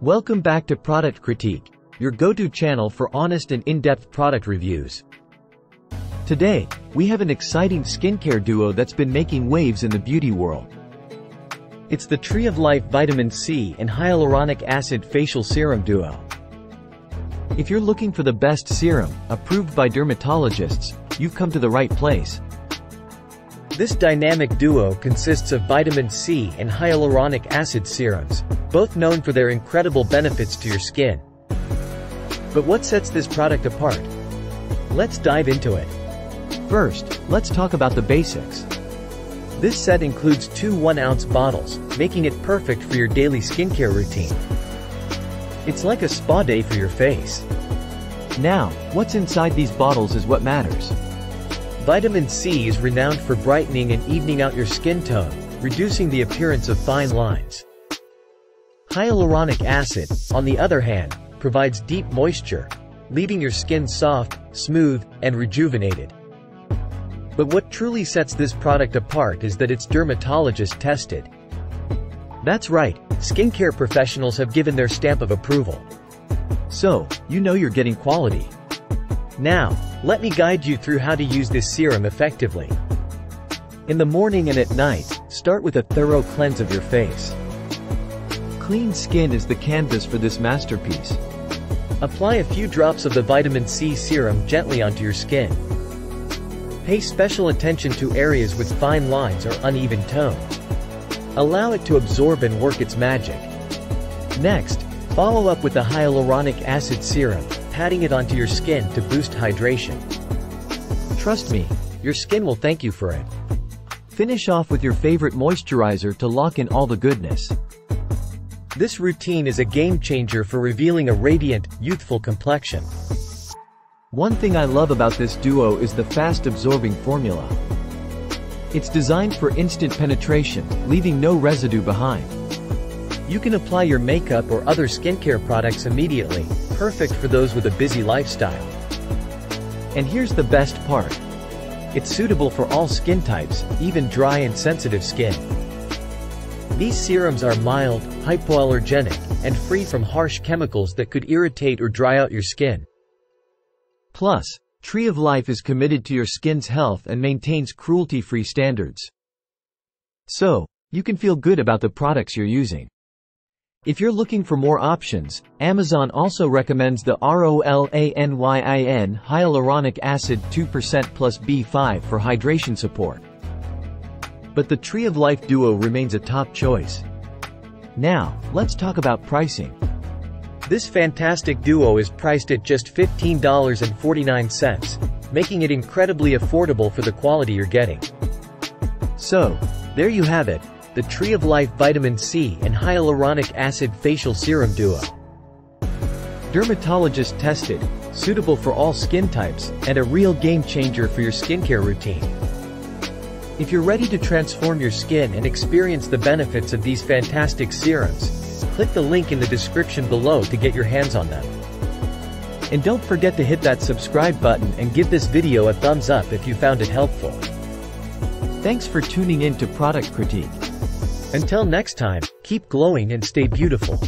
Welcome back to Product Critique, your go-to channel for honest and in-depth product reviews. Today, we have an exciting skincare duo that's been making waves in the beauty world. It's the Tree of Life Vitamin C and Hyaluronic Acid Facial Serum Duo. If you're looking for the best serum, approved by dermatologists, you've come to the right place. This dynamic duo consists of vitamin C and hyaluronic acid serums, both known for their incredible benefits to your skin. But what sets this product apart? Let's dive into it. First, let's talk about the basics. This set includes two 1-ounce bottles, making it perfect for your daily skincare routine. It's like a spa day for your face. Now, what's inside these bottles is what matters. Vitamin C is renowned for brightening and evening out your skin tone, reducing the appearance of fine lines. Hyaluronic acid, on the other hand, provides deep moisture, leaving your skin soft, smooth, and rejuvenated. But what truly sets this product apart is that it's dermatologist tested. That's right, skincare professionals have given their stamp of approval. So, you know you're getting quality. Now, let me guide you through how to use this serum effectively. In the morning and at night, start with a thorough cleanse of your face. Clean skin is the canvas for this masterpiece. Apply a few drops of the vitamin C serum gently onto your skin. Pay special attention to areas with fine lines or uneven tone. Allow it to absorb and work its magic. Next, follow up with the hyaluronic acid serum, patting it onto your skin to boost hydration. Trust me, your skin will thank you for it. Finish off with your favorite moisturizer to lock in all the goodness. This routine is a game changer for revealing a radiant, youthful complexion. One thing I love about this duo is the fast-absorbing formula. It's designed for instant penetration, leaving no residue behind. You can apply your makeup or other skincare products immediately, perfect for those with a busy lifestyle. And here's the best part. It's suitable for all skin types, even dry and sensitive skin. These serums are mild, hypoallergenic, and free from harsh chemicals that could irritate or dry out your skin. Plus, Tree of Life is committed to your skin's health and maintains cruelty-free standards. So, you can feel good about the products you're using. If you're looking for more options, Amazon also recommends the ROLANYIN hyaluronic acid 2% plus B5 for hydration support. But the Tree of Life Duo remains a top choice. Now, let's talk about pricing. This fantastic duo is priced at just $15.49, making it incredibly affordable for the quality you're getting. So, there you have it, the Tree of Life Vitamin C and Hyaluronic Acid Facial Serum Duo. Dermatologist tested, suitable for all skin types, and a real game changer for your skincare routine. If you're ready to transform your skin and experience the benefits of these fantastic serums, Click the link in the description below to get your hands on them. And don't forget to hit that subscribe button and give this video a thumbs up if you found it helpful. Thanks for tuning in to Product Critique. Until next time, keep glowing and stay beautiful.